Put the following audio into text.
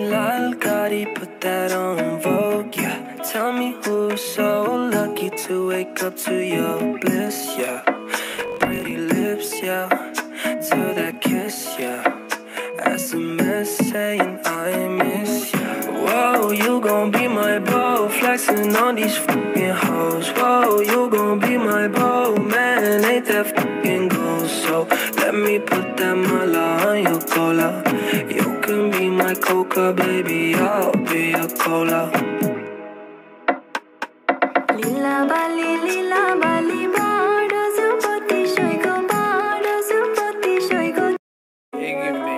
me Lal Gotti, put that on Vogue, yeah. Tell me who's so lucky to wake up to your bliss, yeah. Pretty lips, yeah. To that kiss, yeah. SMS saying I miss you. Whoa, you gon' be my bow flexing on these fucking hoes. Whoa, you gon' be my bow man, ain't that fucking so let me put that mala on your cola. You can be my coca, baby, I'll be your cola. Lila ba, li, lila ba.